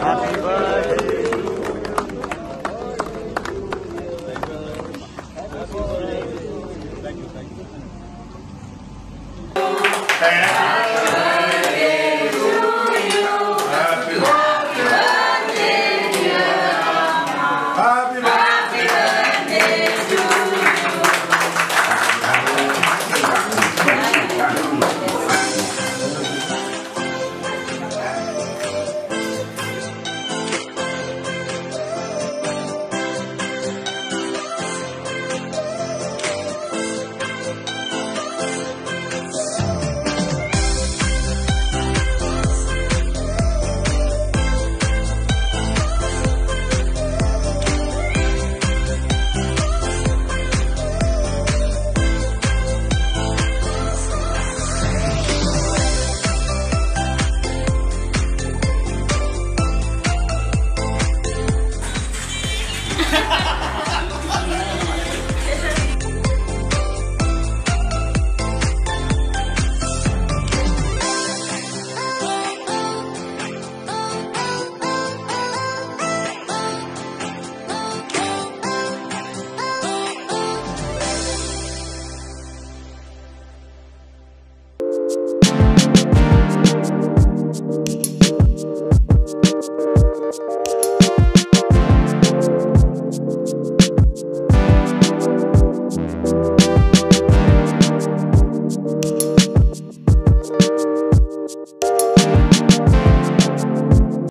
Happy birthday. You